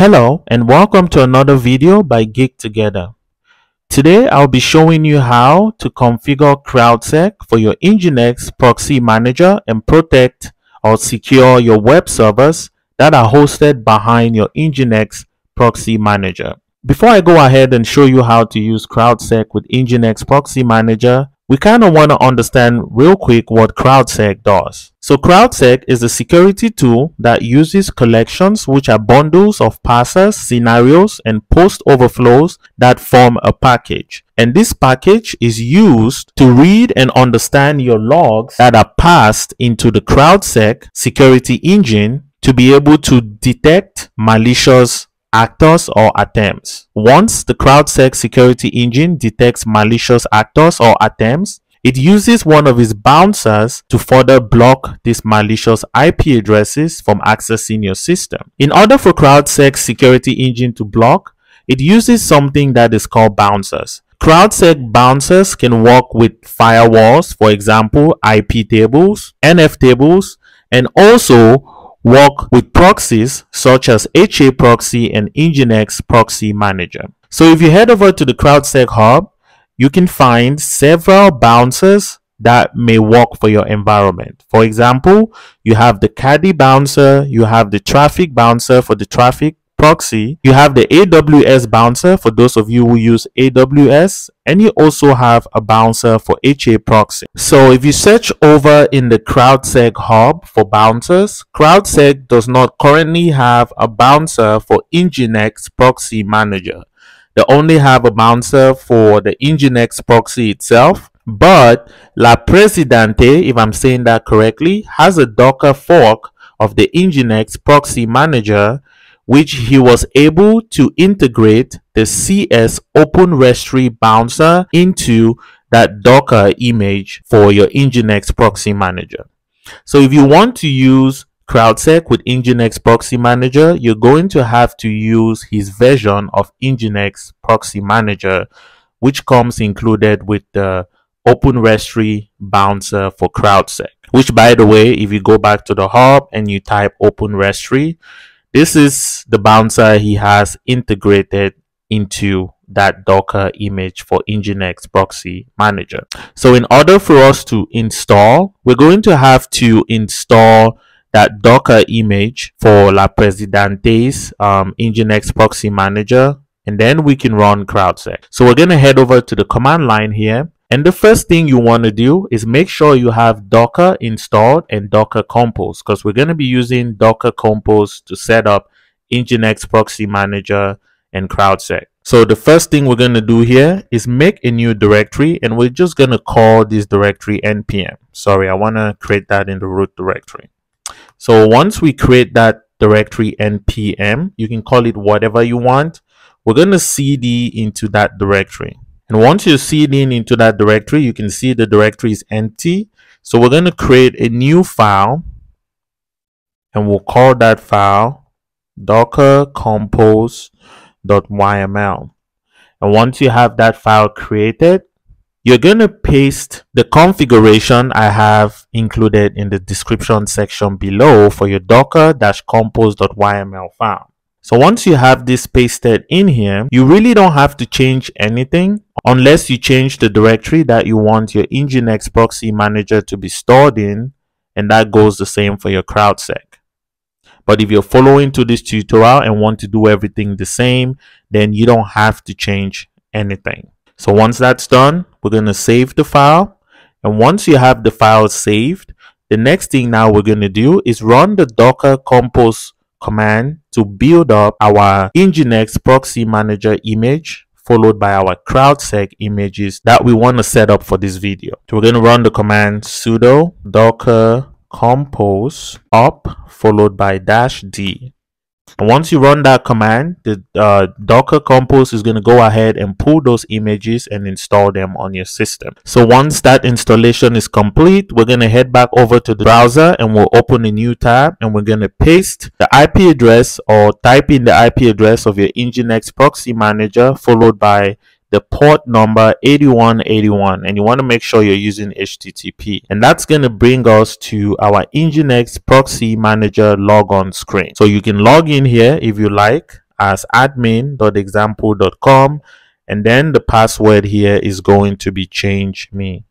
Hello and welcome to another video by Geek2gether. Today I'll be showing you how to configure CrowdSec for your Nginx proxy manager and protect or secure your web servers that are hosted behind your Nginx proxy manager. Before I go ahead and show you how to use CrowdSec with Nginx proxy manager, we kind of want to understand real quick what CrowdSec does. So CrowdSec is a security tool that uses collections which are bundles of parsers, scenarios, and post overflows that form a package. And this package is used to read and understand your logs that are passed into the CrowdSec security engine to be able to detect malicious actors or attempts. Once the CrowdSec security engine detects malicious actors or attempts, it uses one of its bouncers to further block these malicious IP addresses from accessing your system. In order for CrowdSec security engine to block, it uses something that is called bouncers. CrowdSec bouncers can work with firewalls, for example, iptables, NF tables, and also work with proxies such as HAProxy and Nginx proxy manager. So if you head over to the CrowdSec hub, you can find several bouncers that may work for your environment. For example, you have the caddy bouncer, you have the Traefik bouncer for the Traefik proxy, you have the AWS bouncer for those of you who use AWS, and you also have a bouncer for HAProxy. So if you search over in the CrowdSec hub for bouncers, CrowdSec does not currently have a bouncer for Nginx proxy manager. They only have a bouncer for the Nginx proxy itself, but La Presidente, if I'm saying that correctly, has a Docker fork of the Nginx proxy manager which he was able to integrate the CS Open bouncer into that Docker image for your Nginx proxy manager. So if you want to use CrowdSec with Nginx proxy manager, you're going to have to use his version of Nginx proxy manager, which comes included with the Open bouncer for CrowdSec. Which by the way, if you go back to the hub and you type Open this is the bouncer he has integrated into that Docker image for Nginx proxy manager. So in order for us to install, we're going to have to install that Docker image for La Presidente's um, Nginx proxy manager, and then we can run CrowdSec. So we're going to head over to the command line here and the first thing you want to do is make sure you have Docker installed and Docker Compose because we're going to be using Docker Compose to set up Nginx Proxy Manager and CrowdSec. So the first thing we're going to do here is make a new directory and we're just going to call this directory npm. Sorry, I want to create that in the root directory. So once we create that directory npm, you can call it whatever you want. We're going to cd into that directory. And once you cd in into that directory, you can see the directory is empty. So we're going to create a new file and we'll call that file docker compose.yml. And once you have that file created, you're going to paste the configuration I have included in the description section below for your docker-compose.yml file. So once you have this pasted in here, you really don't have to change anything unless you change the directory that you want your Nginx proxy manager to be stored in, and that goes the same for your CrowdSec. But if you're following to this tutorial and want to do everything the same, then you don't have to change anything. So once that's done, we're going to save the file. And once you have the file saved, the next thing now we're going to do is run the docker compose command to build up our Nginx proxy manager image followed by our CrowdSec images that we want to set up for this video. So we're going to run the command sudo docker compose up followed by dash d once you run that command, the uh, Docker Compose is going to go ahead and pull those images and install them on your system. So once that installation is complete, we're going to head back over to the browser and we'll open a new tab and we're going to paste the IP address or type in the IP address of your Nginx proxy manager followed by the port number 8181 and you want to make sure you're using HTTP and that's going to bring us to our Nginx proxy manager logon screen so you can log in here if you like as admin.example.com and then the password here is going to be change me.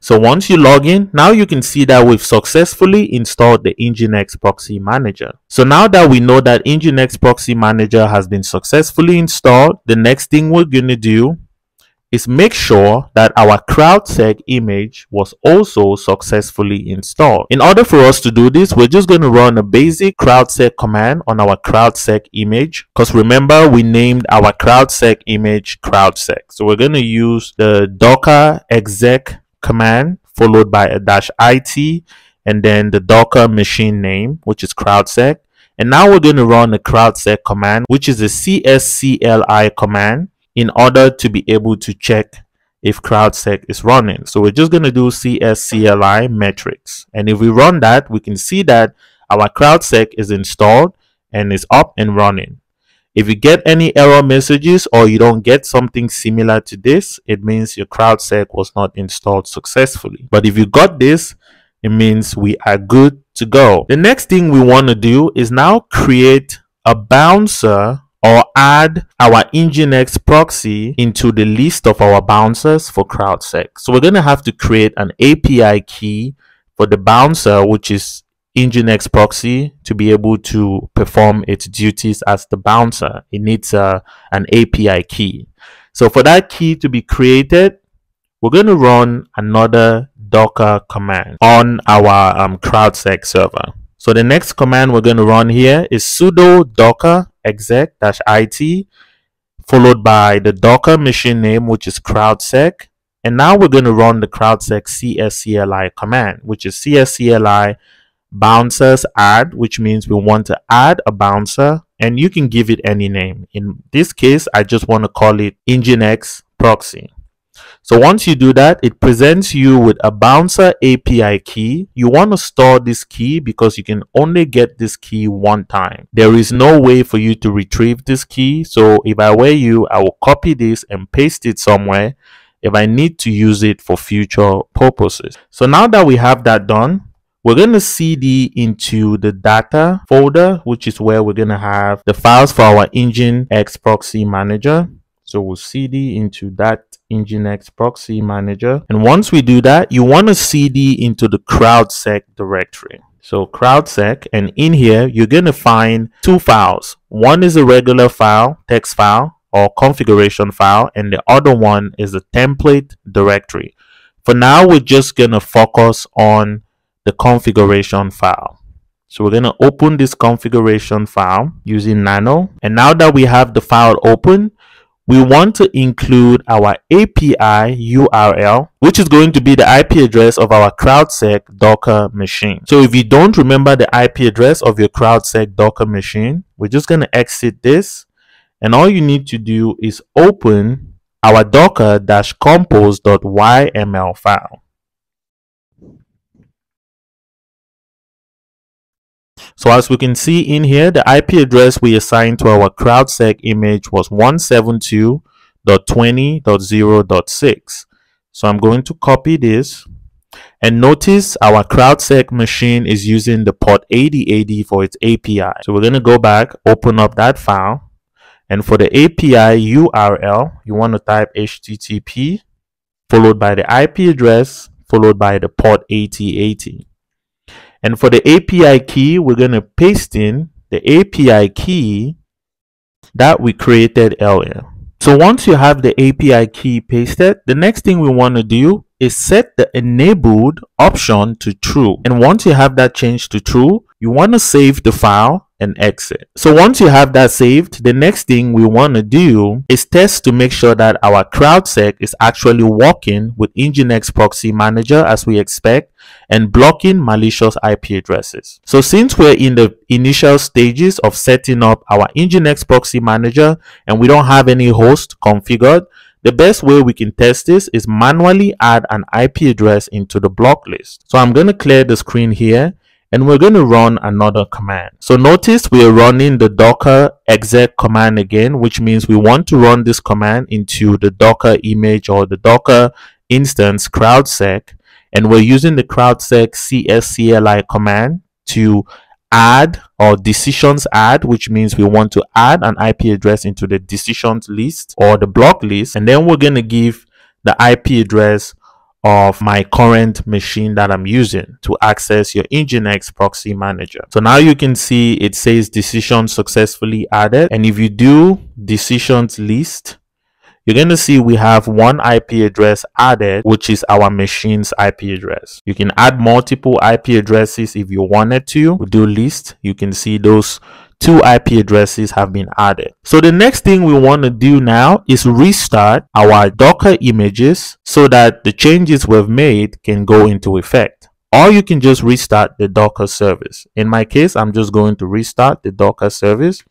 So once you log in, now you can see that we've successfully installed the Nginx Proxy Manager. So now that we know that Nginx Proxy Manager has been successfully installed, the next thing we're going to do is make sure that our CrowdSec image was also successfully installed. In order for us to do this, we're just going to run a basic CrowdSec command on our CrowdSec image. Because remember, we named our CrowdSec image CrowdSec. So we're going to use the docker exec command followed by a dash it and then the docker machine name, which is CrowdSec. And now we're going to run the CrowdSec command, which is a cscli command in order to be able to check if CrowdSec is running. So we're just going to do CSCLI metrics. And if we run that, we can see that our CrowdSec is installed and is up and running. If you get any error messages or you don't get something similar to this, it means your CrowdSec was not installed successfully. But if you got this, it means we are good to go. The next thing we want to do is now create a bouncer or add our Nginx proxy into the list of our bouncers for CrowdSec. So we're going to have to create an API key for the bouncer, which is Nginx proxy to be able to perform its duties as the bouncer. It needs uh, an API key. So for that key to be created, we're going to run another Docker command on our um, CrowdSec server. So the next command we're going to run here is sudo docker exec-it followed by the docker machine name which is crowdsec and now we're going to run the crowdsec cscli command which is cscli bouncers add which means we want to add a bouncer and you can give it any name in this case i just want to call it nginx proxy so once you do that, it presents you with a bouncer API key. You want to store this key because you can only get this key one time. There is no way for you to retrieve this key. So if I were you, I will copy this and paste it somewhere if I need to use it for future purposes. So now that we have that done, we're going to cd into the data folder, which is where we're going to have the files for our Nginx proxy manager. So we'll cd into that Nginx proxy manager. And once we do that, you want to cd into the CrowdSec directory. So CrowdSec, and in here, you're going to find two files. One is a regular file, text file, or configuration file, and the other one is a template directory. For now, we're just going to focus on the configuration file. So we're going to open this configuration file using nano. And now that we have the file open, we want to include our API URL, which is going to be the IP address of our CrowdSec Docker machine. So if you don't remember the IP address of your CrowdSec Docker machine, we're just going to exit this. And all you need to do is open our docker-compose.yml file. So as we can see in here, the IP address we assigned to our CrowdSec image was 172.20.0.6. So I'm going to copy this and notice our CrowdSec machine is using the port 8080 for its API. So we're going to go back, open up that file. And for the API URL, you want to type HTTP followed by the IP address followed by the port 8080. And for the API key, we're going to paste in the API key that we created earlier. So once you have the API key pasted, the next thing we want to do is set the enabled option to true. And once you have that changed to true, you want to save the file and exit. So once you have that saved, the next thing we want to do is test to make sure that our CrowdSec is actually working with Nginx Proxy Manager as we expect and blocking malicious IP addresses. So since we're in the initial stages of setting up our Nginx Proxy Manager and we don't have any host configured, the best way we can test this is manually add an IP address into the block list. So I'm going to clear the screen here and we're going to run another command. So notice we are running the docker exec command again, which means we want to run this command into the docker image or the docker instance CrowdSec, and we're using the CrowdSec cscli command to add or decisions add, which means we want to add an IP address into the decisions list or the block list. And then we're going to give the IP address of my current machine that I'm using to access your Nginx proxy manager. So now you can see it says decision successfully added. And if you do decisions list, you're going to see we have one IP address added, which is our machine's IP address. You can add multiple IP addresses if you wanted to. We do list. You can see those two IP addresses have been added. So the next thing we want to do now is restart our Docker images so that the changes we've made can go into effect. Or you can just restart the Docker service. In my case, I'm just going to restart the Docker service.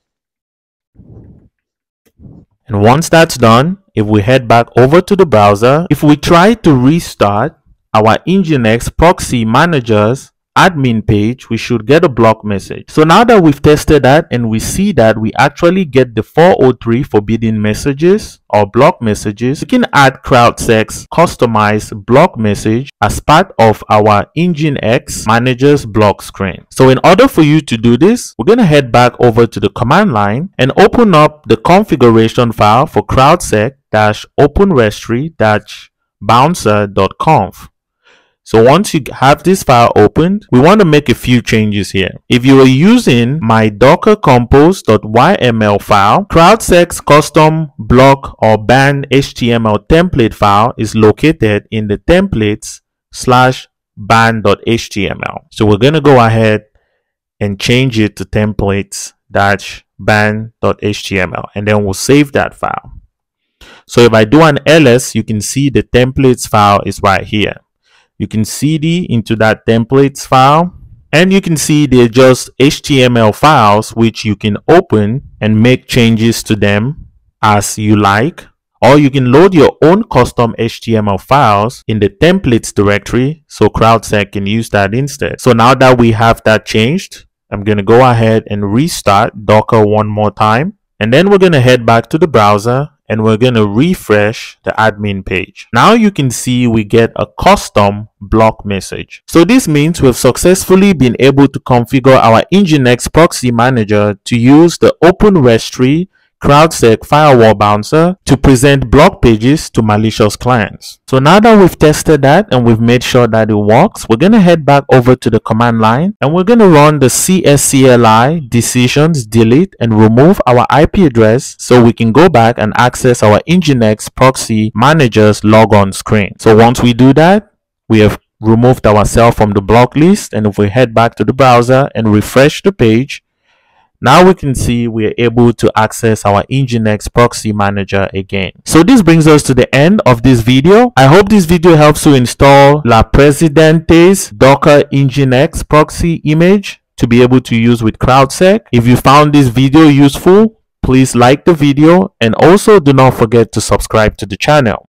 And once that's done, if we head back over to the browser, if we try to restart our Nginx proxy managers admin page, we should get a block message. So now that we've tested that and we see that we actually get the 403 forbidden messages or block messages, we can add CrowdSec's customized block message as part of our Nginx manager's block screen. So in order for you to do this, we're going to head back over to the command line and open up the configuration file for CrowdSec-openresty-bouncer.conf. So once you have this file opened, we want to make a few changes here. If you are using my docker compose.yml file, CrowdSec's custom block or ban HTML template file is located in the templates slash ban.html. So we're going to go ahead and change it to templates dash ban.html and then we'll save that file. So if I do an ls, you can see the templates file is right here you can cd into that templates file and you can see they're just HTML files which you can open and make changes to them as you like or you can load your own custom HTML files in the templates directory so CrowdSec can use that instead. So now that we have that changed, I'm going to go ahead and restart Docker one more time and then we're going to head back to the browser and we're going to refresh the admin page. Now you can see we get a custom block message. So this means we've successfully been able to configure our Nginx proxy manager to use the Open CrowdSec Firewall Bouncer to present block pages to malicious clients. So now that we've tested that and we've made sure that it works, we're going to head back over to the command line and we're going to run the cscli decisions delete and remove our IP address so we can go back and access our Nginx proxy manager's logon screen. So once we do that, we have removed ourselves from the block list and if we head back to the browser and refresh the page, now we can see we are able to access our Nginx proxy manager again. So this brings us to the end of this video. I hope this video helps you install La Presidente's Docker Nginx proxy image to be able to use with CrowdSec. If you found this video useful, please like the video and also do not forget to subscribe to the channel.